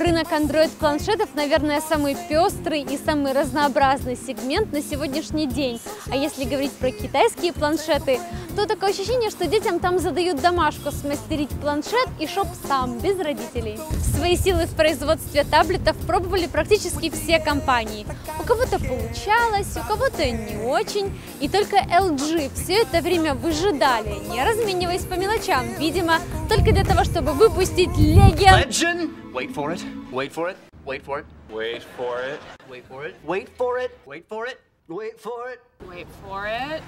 Рынок Android-планшетов, наверное, самый пестрый и самый разнообразный сегмент на сегодняшний день. А если говорить про китайские планшеты, то такое ощущение, что детям там задают домашку смастерить планшет и шоп сам, без родителей. Свои силы в производстве таблетов пробовали практически все компании. У кого-то получалось, у кого-то не очень. И только LG все это время выжидали, не размениваясь по мелочам. Видимо, только для того, чтобы выпустить Legend... Legend! Wait for it. Wait for it. Wait for it. Wait for it. Wait for it. Wait for it. Wait for it. Wait for it. Wait for it.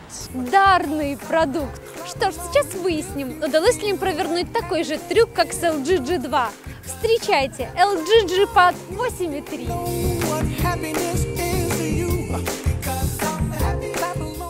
Дарный продукт. Что ж, сейчас выясним, удалось ли им провернуть такой же трюк, как с LG G2. Встречайте, LG G-Pad 8.3.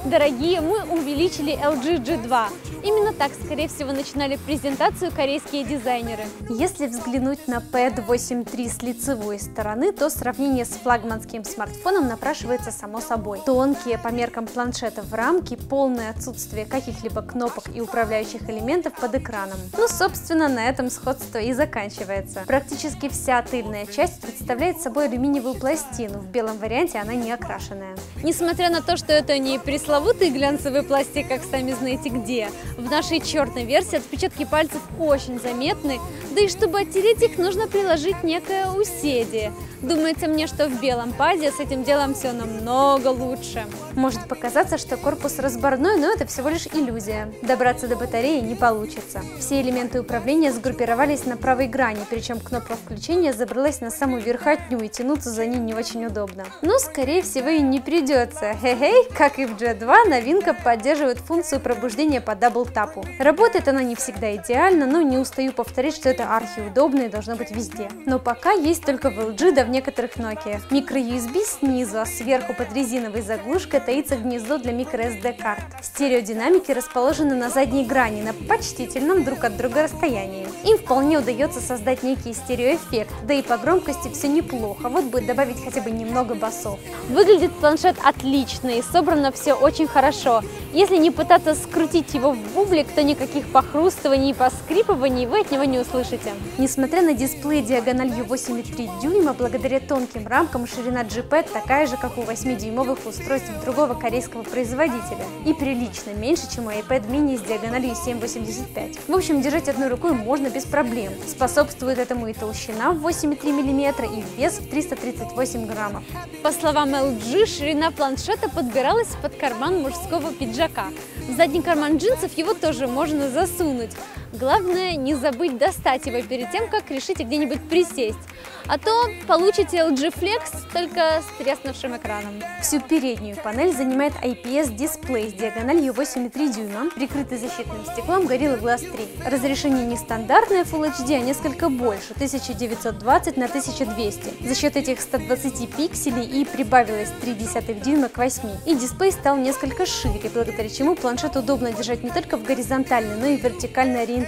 Дорогие, мы увеличили LG G2. Именно так, скорее всего, начинали презентацию корейские дизайнеры. Если взглянуть на Pad 8.3 с лицевой стороны, то сравнение с флагманским смартфоном напрашивается само собой. Тонкие по меркам планшета в рамке, полное отсутствие каких-либо кнопок и управляющих элементов под экраном. Ну, собственно, на этом сходство и заканчивается. Практически вся тыльная часть представляет собой алюминиевую пластину, в белом варианте она не окрашенная. Несмотря на то, что это не пресловутый глянцевый пластик, как сами знаете где, в нашей черной версии. Отпечатки пальцев очень заметны, да и чтобы оттереть их, нужно приложить некое усердие. Думается мне, что в белом паде с этим делом все намного лучше. Может показаться, что корпус разборной, но это всего лишь иллюзия. Добраться до батареи не получится. Все элементы управления сгруппировались на правой грани, причем кнопка включения забралась на самую верхотню и тянуться за ней не очень удобно. Но, скорее всего, и не придется. Хе-хей, как и в G2, новинка поддерживает функцию пробуждения по double-tap у. Работает она не всегда идеально, но не устаю повторить, что это архиудобно и должно быть везде. Но пока есть только в LG, да в некоторых Nokia. Микро-USB снизу, а сверху под резиновой заглушкой таится гнездо для microSD карт. Стереодинамики расположены на задней грани, на почтительном друг от друга расстоянии. Им вполне удается создать некий стереоэффект, да и по громкости все неплохо, вот бы добавить хотя бы немного басов. Выглядит планшет отлично и собрано все очень хорошо. Если не пытаться скрутить его в бублик, то никаких похрустываний и поскрипываний вы от него не услышите. Несмотря на дисплей диагональю 8,3 дюйма, благодаря тонким рамкам ширина G-Pad такая же, как у 8-дюймовых устройств другого корейского производителя. И прилично меньше, чем у iPad mini с диагональю 7,85. В общем, держать одной рукой можно без проблем. Способствует этому и толщина в 8,3 мм, и вес в 338 граммов. По словам LG, ширина планшета подбиралась под карман мужского пиджака. В задний карман джинсов его тоже можно засунуть. Главное не забыть достать его перед тем, как решите где-нибудь присесть. А то получите LG Flex только с треснувшим экраном. Всю переднюю панель занимает IPS-дисплей с диагональю 8,3 дюйма, прикрытый защитным стеклом Gorilla Glass 3. Разрешение не стандартное Full HD, а несколько больше, 1920 на 1200. За счет этих 120 пикселей и прибавилось 0,3 дюйма к 8. И дисплей стал несколько шире, благодаря чему планшет удобно держать не только в горизонтальной, но и вертикальной ориентации.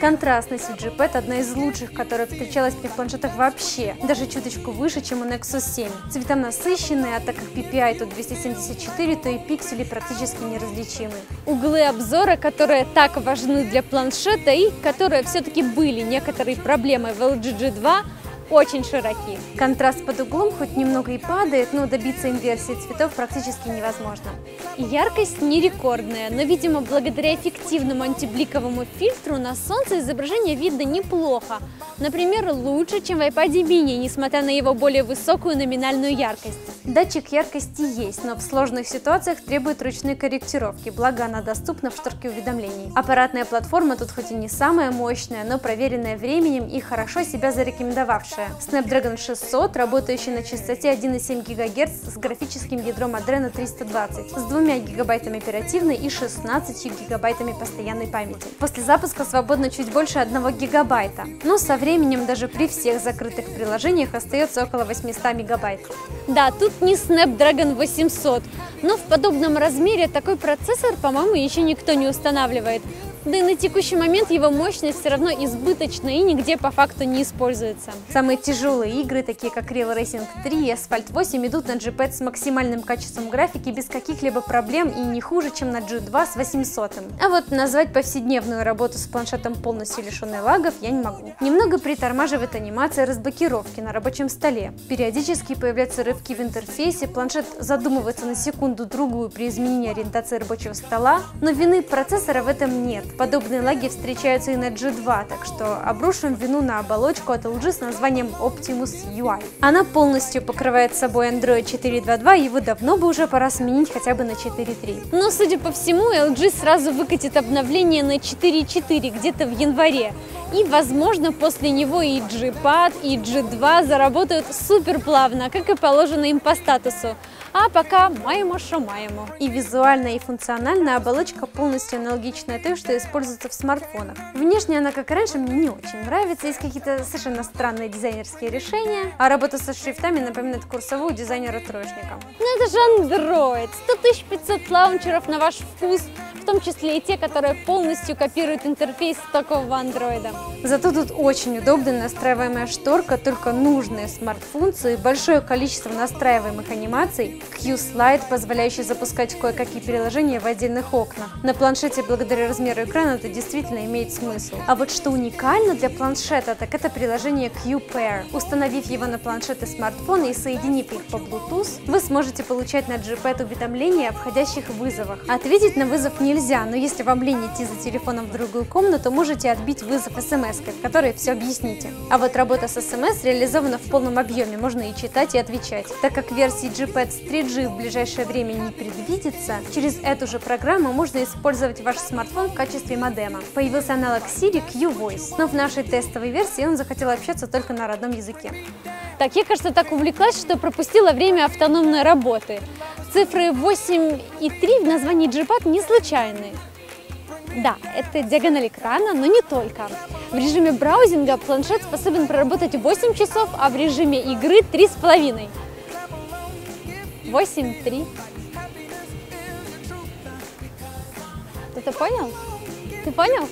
Контрастность у G-Pad одна из лучших, которая встречалась при планшетах вообще вообще, даже чуточку выше, чем у Nexus 7. Цвета насыщенные, а так как PPI тут 274, то и пиксели практически неразличимы. Углы обзора, которые так важны для планшета и которые все-таки были некоторой проблемой в LG G2, очень широки. Контраст под углом хоть немного и падает, но добиться инверсии цветов практически невозможно. Яркость не рекордная, но, видимо, благодаря эффективному антибликовому фильтру на солнце изображение видно неплохо. Например, лучше, чем в iPad mini, несмотря на его более высокую номинальную яркость. Датчик яркости есть, но в сложных ситуациях требует ручной корректировки, благо она доступна в шторке уведомлений. Аппаратная платформа тут хоть и не самая мощная, но проверенная временем и хорошо себя зарекомендовавшая. Snapdragon 600, работающий на частоте 1,7 ГГц с графическим ядром Adreno 320, с 2 гигабайтами оперативной и 16 гигабайтами постоянной памяти. После запуска свободно чуть больше 1 гигабайта, но со временем даже при всех закрытых приложениях остается около 800 мегабайт. Да, тут не Snapdragon 800, но в подобном размере такой процессор, по-моему, еще никто не устанавливает. Да и на текущий момент его мощность все равно избыточна и нигде по факту не используется. Самые тяжелые игры, такие как Real Racing 3 и Asphalt 8, идут на G-Pad с максимальным качеством графики без каких-либо проблем и не хуже, чем на G2 с 800. А вот назвать повседневную работу с планшетом полностью лишенной лагов я не могу. Немного притормаживает анимация разблокировки на рабочем столе. Периодически появляются рывки в интерфейсе, планшет задумывается на секунду-другую при изменении ориентации рабочего стола, но вины процессора в этом нет. Подобные лаги встречаются и на G2, так что обрушим вину на оболочку от LG с названием Optimus UI. Она полностью покрывает собой Android 4.2.2, его давно бы уже пора сменить хотя бы на 4.3. Но, судя по всему, LG сразу выкатит обновление на 4.4 где-то в январе. И, возможно, после него и G-Pad, и G2 заработают супер плавно, как и положено им по статусу. А пока маемо шо маемо. И визуально, и функционально оболочка полностью аналогичная той, что используется в смартфонах. Внешне она, как раньше, мне не очень нравится. Есть какие-то совершенно странные дизайнерские решения. А работа со шрифтами напоминает курсовую дизайнера-троечника. Ну это же Android! 100 500 лаунчеров на ваш вкус в том числе и те, которые полностью копируют интерфейс такого андроида. Зато тут очень удобная настраиваемая шторка, только нужные смарт-функции, большое количество настраиваемых анимаций, Q-Slide, позволяющий запускать кое-какие приложения в отдельных окнах. На планшете благодаря размеру экрана это действительно имеет смысл. А вот что уникально для планшета, так это приложение Q-Pair. Установив его на планшет и смартфон и соединив их по Bluetooth, вы сможете получать на G-Pad уведомления о входящих вызовах. Ответить на вызов не нельзя, но если вам лень идти за телефоном в другую комнату, можете отбить вызов смс в которой все объясните. А вот работа с смс реализована в полном объеме, можно и читать, и отвечать. Так как версии Gpad с 3G в ближайшее время не предвидится, через эту же программу можно использовать ваш смартфон в качестве модема. Появился аналог Siri Q-Voice, но в нашей тестовой версии он захотел общаться только на родном языке. Так, я, кажется, так увлеклась, что пропустила время автономной работы. Цифры 8 и 3 в названии Gpad не случайные. Да, это диагональ экрана, но не только. В режиме браузинга планшет способен проработать 8 часов, а в режиме игры 3,5. 8, 3. Ты понял? Ты понял?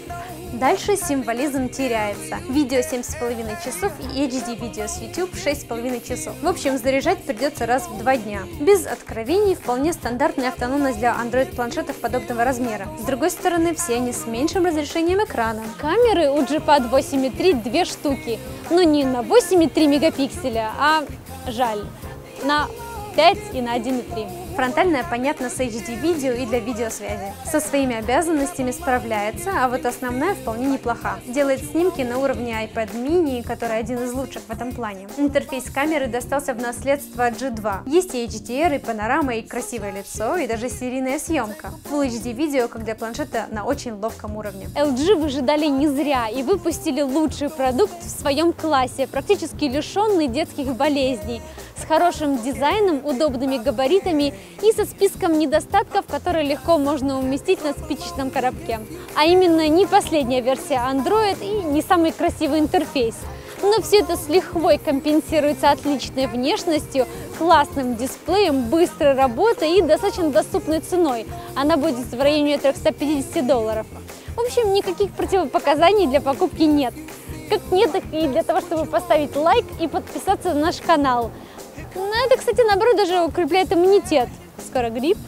Дальше символизм теряется. Видео 7,5 часов и HD видео с YouTube 6,5 часов. В общем, заряжать придется раз в два дня. Без откровений, вполне стандартная автономность для Android планшетов подобного размера. С другой стороны, все они с меньшим разрешением экрана. Камеры у Gpad 8.3 две штуки, но не на 8,3 мегапикселя, а жаль, на 5 и на 1,3. Фронтальная понятна с HD-видео и для видеосвязи. Со своими обязанностями справляется, а вот основная вполне неплоха. Делает снимки на уровне iPad mini, который один из лучших в этом плане. Интерфейс камеры достался в наследство G2. Есть и HDR, и панорама, и красивое лицо, и даже серийная съемка. Full HD видео, как для планшета, на очень ловком уровне. LG выжидали не зря и выпустили лучший продукт в своем классе, практически лишенный детских болезней с хорошим дизайном, удобными габаритами и со списком недостатков, которые легко можно уместить на спичечном коробке. А именно не последняя версия Android и не самый красивый интерфейс. Но все это с лихвой компенсируется отличной внешностью, классным дисплеем, быстрой работой и достаточно доступной ценой. Она будет в районе 350 долларов. В общем, никаких противопоказаний для покупки нет. Как нет и для того, чтобы поставить лайк и подписаться на наш канал. Ну, это, кстати, наоборот, даже укрепляет иммунитет. Скоро грипп.